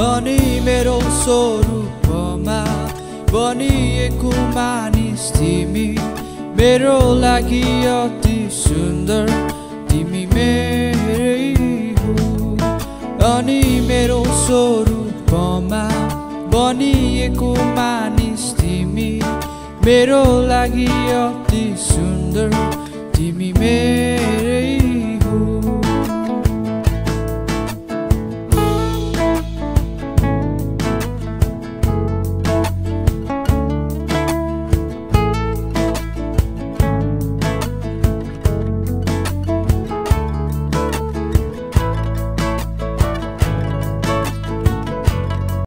अनि मेरो स्वरूपमा बनिएको मानिस तिमी मेरो लागि अति सुन्दर तिमी मेरै हो अनि मेरो स्वरूपमा बनिएको मानिस तिमी मेरो लागि अति सुन्दर